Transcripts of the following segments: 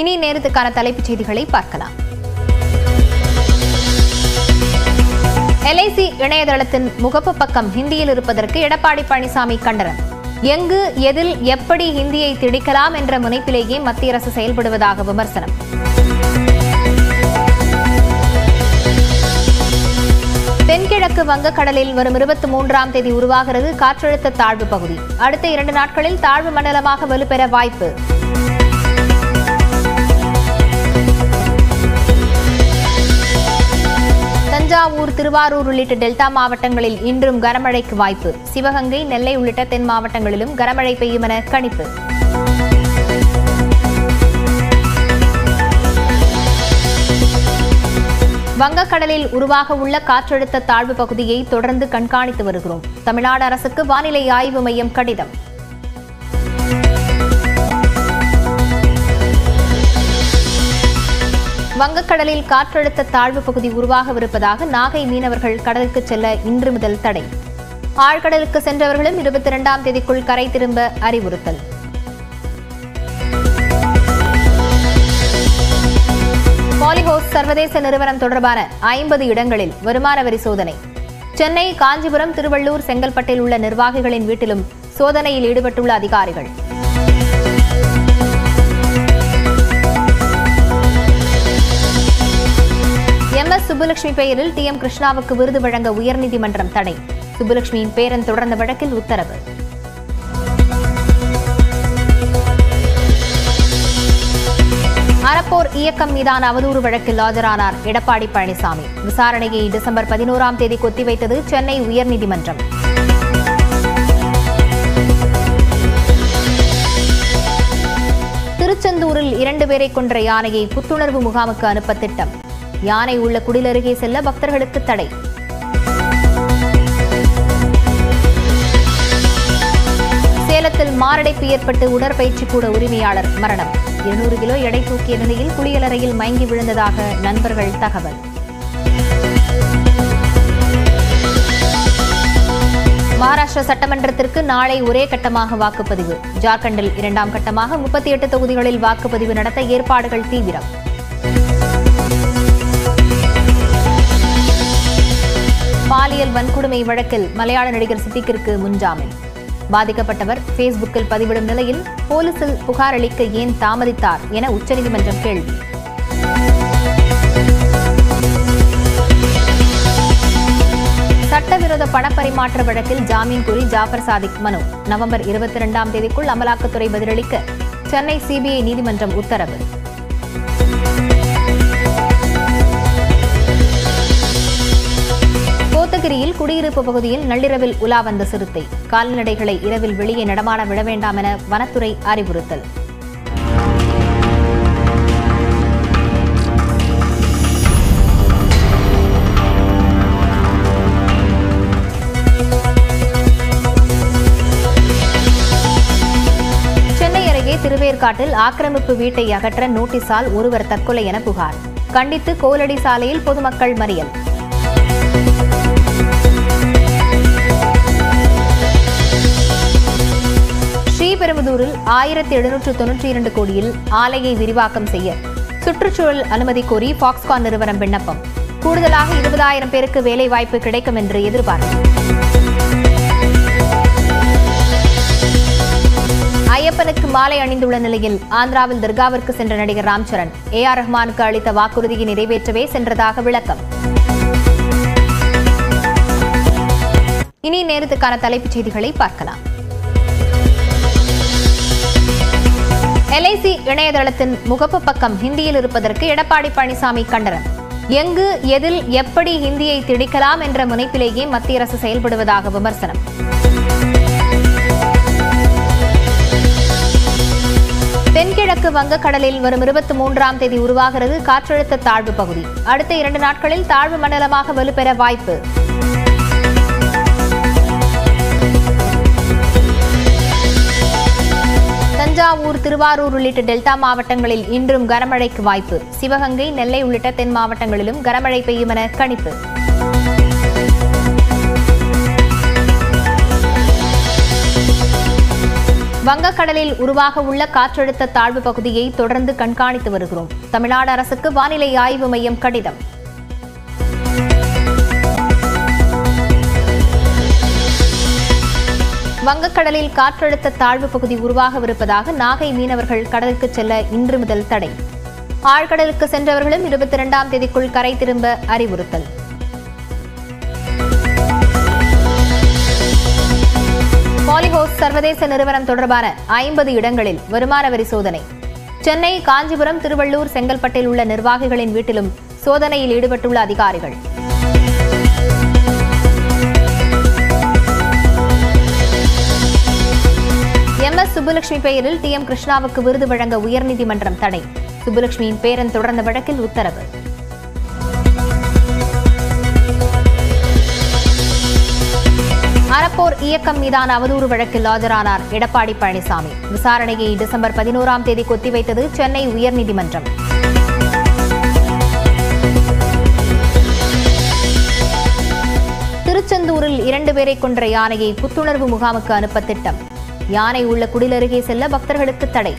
இனி நேரத்துக்கான தலைப்புச் செய்திகளை பார்க்கலாம். எல்ஐசி இணையதளத்தின் முகப்பு பக்கம் ஹிந்தியில் இருப்பதற்கு எடப்பாடி பழனிசாமி கண்டனம். எங்கு எதில் எப்படி ஹிந்தியை திணிக்கலாம் என்ற முனைப்பிலேயே மத்திய அரசு செயல்படுவதாக விமர்சனம். தென்கிழக்கு வங்கக்கடலில் வரும் இருபத்தி மூன்றாம் தேதி உருவாகிறது காற்றழுத்த தாழ்வு பகுதி. அடுத்த இரண்டு நாட்களில் தாழ்வு மண்டலமாக வலுப்பெற வாய்ப்பு. தஞ்சாவூர் திருவாரூர் உள்ளிட்ட டெல்டா மாவட்டங்களில் இன்றும் கனமழைக்கு வாய்ப்பு. சிவகங்கை நெல்லை உள்ளிட்ட தென் மாவட்டங்களிலும் கனமழை பெய்யும் என கணிப்பு. வங்கக்கடலில் உருவாக உள்ள காற்றழுத்த தாழ்வு பகுதியை தொடர்ந்து கண்காணித்து வருகிறோம். தமிழ்நாடு அரசுக்கு வானிலை ஆய்வு மையம் கடிதம். வங்கக்கடலில் காற்றழுத்த தாழ்வு பகுதி உருவாகவிருப்பதாக நாகை மீனவர்கள் கடலுக்கு செல்ல இன்று முதல் தடை. ஆழ்கடலுக்கு சென்றவர்களும் இருபத்தி இரண்டாம் தேதிக்குள் கரை திரும்ப அறிவுறுத்தல். பாலிஹோஸ் சர்வதேச நிறுவனம் தொடர்பான ஐம்பது இடங்களில் வருமான வரி சோதனை. சென்னை காஞ்சிபுரம் திருவள்ளூர் செங்கல்பட்டில் உள்ள நிர்வாகிகளின் வீட்டிலும் சோதனையில் ஈடுபட்டுள்ள அதிகாரிகள். சுப்புலட்சுமி பெயரில் டி எம் கிருஷ்ணாவுக்கு விருது வழங்க உயர்நீதிமன்றம் தடை. சுப்புலட்சுமியின் பேரன் தொடர்ந்த வழக்கில் உத்தரவு. அறப்போர் இயக்கம் மீதான அவதூறு வழக்கில் ஆஜரானார் எடப்பாடி பழனிசாமி. விசாரணையை டிசம்பர் பதினோராம் தேதி ஒத்திவைத்தது சென்னை உயர்நீதிமன்றம். திருச்செந்தூரில் இரண்டு பேரை கொன்ற யானையை புத்துணர்வு முகாமுக்கு அனுப்ப திட்டம். யானை உள்ள குடில் அருகே செல்ல பக்தர்களுக்கு தடை. சேலத்தில் மாரடைப்பு ஏற்பட்டு உடற்பயிற்சி கூட உரிமையாளர் மரணம். இருநூறு கிலோ எடை தூக்கிய நிலையில் குளியலறையில் மயங்கி விழுந்ததாக நண்பர்கள் தகவல். மகாராஷ்டிரா சட்டமன்றத்திற்கு நாளை ஒரே கட்டமாக வாக்குப்பதிவு. ஜார்க்கண்டில் இரண்டாம் கட்டமாக முப்பத்தி எட்டு தொகுதிகளில் வாக்குப்பதிவு நடத்த ஏற்பாடுகள் தீவிரம். பாலியல் வன்கொடுமை வழக்கில் மலையாள நடிகர் சித்திக்கிற்கு முன்ஜாமீன். பாதிக்கப்பட்டவர் பேஸ்புக்கில் பதிவிடும் நிலையில் போலீசில் புகார் அளிக்க ஏன் தாமதித்தார் என உச்சநீதிமன்றம் கேள்வி. சட்டவிரோத பணப்பரிமாற்ற வழக்கில் ஜாமீன் கோரி ஜாஃபர் சாதிக் மனு. நவம்பர் இருபத்தி இரண்டாம் தேதிக்குள் அமலாக்கத்துறை பதிலளிக்க சென்னை சிபிஐ நீதிமன்றம் உத்தரவு. நீலகிரியில் குடியிருப்பு பகுதியில் நள்ளிரவில் உலா வந்த சிறுத்தை. கால்நடைகளை இரவில் வெளியே நடமாட விட வேண்டாம் என வனத்துறை அறிவுறுத்தல். சென்னை அருகே திருவேற்காட்டில் ஆக்கிரமிப்பு வீட்டை அகற்ற நோட்டீஸால் ஒருவர் தற்கொலை என புகார். கண்டித்து கோலடி சாலையில் பொதுமக்கள் மறியல். ஸ்ரீபெரும்புதூரில் ஆயிரத்தி எழுநூற்று தொன்னூற்றி இரண்டு கோடியில் ஆலையை விரிவாக்கம் செய்ய சுற்றுச்சூழல் அனுமதி கோரி பாக்ஸ்கான் நிறுவனம் விண்ணப்பம். கூடுதலாக இருபதாயிரம் பேருக்கு வேலைவாய்ப்பு கிடைக்கும் என்று எதிர்பார்ப்பு. ஐயப்பனுக்கு மாலை அணிந்துள்ள நிலையில் ஆந்திராவில் தர்காவிற்கு சென்ற நடிகர் ராம்சரண் ஏ ஆர் ரஹ்மானுக்கு அளித்த வாக்குறுதியை நிறைவேற்றவே சென்றதாக விளக்கம். இனி நேரத்துக்கான தலைப்புச் செய்திகளை பார்க்கலாம். எல்ஐசி இணையதளத்தின் முகப்பு பக்கம் ஹிந்தியில் இருப்பதற்கு எடப்பாடி பழனிசாமி கண்டனம். எங்கு எதில் எப்படி ஹிந்தியை திணிக்கலாம் என்ற முனைப்பிலேயே மத்திய அரசு செயல்படுவதாக விமர்சனம். தென்கிழக்கு வங்கக்கடலில் வரும் இருபத்தி மூன்றாம் தேதி உருவாகிறது காற்றழுத்த தாழ்வு பகுதி. அடுத்த இரண்டு நாட்களில் தாழ்வு மண்டலமாக வலுப்பெற வாய்ப்பு. திருவாரூர் உள்ளிட்ட டெல்டா மாவட்டங்களில் இன்றும் கனமழைக்கு வாய்ப்பு. சிவகங்கை நெல்லை உள்ளிட்ட தென் மாவட்டங்களிலும் கனமழை பெய்யும் என கணிப்பு. வங்கக்கடலில் உருவாக உள்ள காற்றழுத்த தாழ்வு பகுதியை தொடர்ந்து கண்காணித்து வருகிறோம். தமிழ்நாடு அரசுக்கு வானிலை ஆய்வு மையம் கடிதம். வங்கக்கடலில் காற்றழுத்த தாழ்வு பகுதி உருவாகவிருப்பதாக நாகை மீனவர்கள் கடலுக்கு செல்ல இன்று முதல் தடை. ஆழ்கடலுக்கு சென்றவர்களும் இருபத்தி இரண்டாம் தேதிக்குள் கரை திரும்ப அறிவுறுத்தல். பாலிஹவுஸ் சர்வதேச நிறுவனம் தொடர்பான ஐம்பது இடங்களில் வருமான வரி சோதனை. சென்னை காஞ்சிபுரம் திருவள்ளூர் செங்கல்பட்டில் உள்ள நிர்வாகிகளின் வீட்டிலும் சோதனையில் ஈடுபட்டுள்ள அதிகாரிகள். சுப்புலட்சுமி பெயரில் டி எம் கிருஷ்ணாவுக்கு விருது வழங்க உயர்நீதிமன்றம் தடை. சுப்புலட்சுமியின் பேரன் தொடர்ந்த வழக்கில் உத்தரவு. அறப்போர் இயக்கம் மீதான அவதூறு வழக்கில் ஆஜரானார் எடப்பாடி பழனிசாமி. விசாரணையை டிசம்பர் பதினோராம் தேதி ஒத்திவைத்தது சென்னை உயர்நீதிமன்றம். திருச்செந்தூரில் இரண்டு பேரை கொன்ற யானையை புத்துணர்வு முகாமுக்கு அனுப்ப திட்டம். யானை உள்ள குடில் அருகே செல்ல பக்தர்களுக்கு தடை.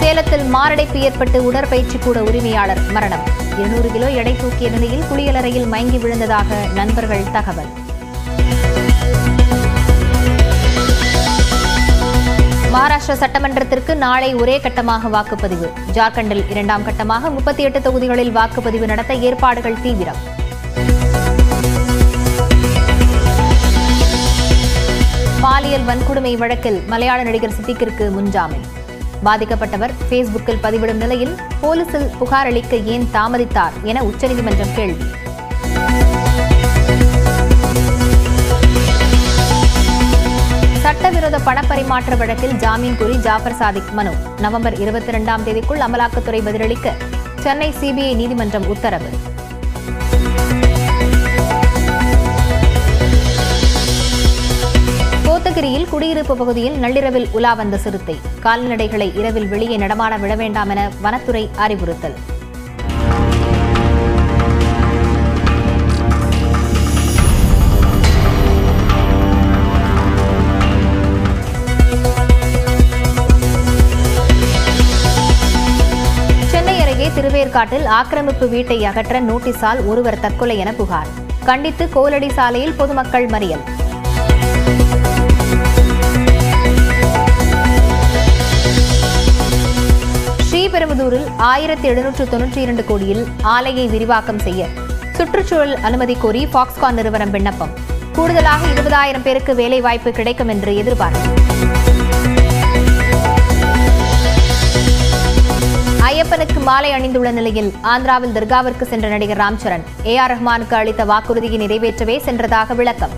சேலத்தில் மாரடைப்பு ஏற்பட்டு உடற்பயிற்சி கூட உரிமையாளர் மரணம். இருநூறு கிலோ எடை தூக்கிய நிலையில் குளியலறையில் மயங்கி விழுந்ததாக நண்பர்கள் தகவல். மகாராஷ்டிரா சட்டமன்றத்திற்கு நாளை ஒரே கட்டமாக வாக்குப்பதிவு. ஜார்க்கண்டில் இரண்டாம் கட்டமாக முப்பத்தி எட்டு தொகுதிகளில் வாக்குப்பதிவு நடத்த ஏற்பாடுகள் தீவிரம். பாலியல் வன்கொடுமை வழக்கில் மலையாள நடிகர் சித்திக்கிற்கு முன்ஜாமீன். பாதிக்கப்பட்டவர் பேஸ்புக்கில் பதிவிடும் நிலையில் போலீசில் புகார் அளிக்க ஏன் தாமதித்தார் என உச்சநீதிமன்றம் கேள்வி. சட்டவிரோத பணப்பரிமாற்ற வழக்கில் ஜாமீன் கோரி ஜாஃபர் சாதிக் மனு. நவம்பர் இருபத்தி இரண்டாம் தேதிக்குள் அமலாக்கத்துறை பதிலளிக்க சென்னை சிபிஐ நீதிமன்றம் உத்தரவு. நீலகிரியில் குடியிருப்பு பகுதியில் நள்ளிரவில் உலா வந்த சிறுத்தை. கால்நடைகளை இரவில் வெளியே நடமாட விட வேண்டாம் என வனத்துறை அறிவுறுத்தல். திருவேற்காட்டில் ஆக்கிரமிப்பு வீட்டை அகற்ற நோட்டீஸால் ஒருவர் தற்கொலை என புகார். கண்டித்து கோலடி சாலையில் பொதுமக்கள் மறியல். ஸ்ரீபெரும்புதூரில் ஆயிரத்தி எழுநூற்று தொன்னூற்றி இரண்டு கோடியில் ஆலையை விரிவாக்கம் செய்ய சுற்றுச்சூழல் அனுமதி கோரி பாக்ஸ்கான் நிறுவனம் விண்ணப்பம். கூடுதலாக இருபதாயிரம் பேருக்கு வேலை வாய்ப்பு கிடைக்கும் என்று எதிர்பார்ப்பு. ஐயப்பனுக்கு மாலை அணிந்துள்ள நிலையில் ஆந்திராவில் தர்காவிற்கு சென்ற நடிகர் ராம்சரண் ஏ ஆர் ரஹ்மானுக்கு அளித்த வாக்குறுதியை நிறைவேற்றவே சென்றதாக விளக்கம்.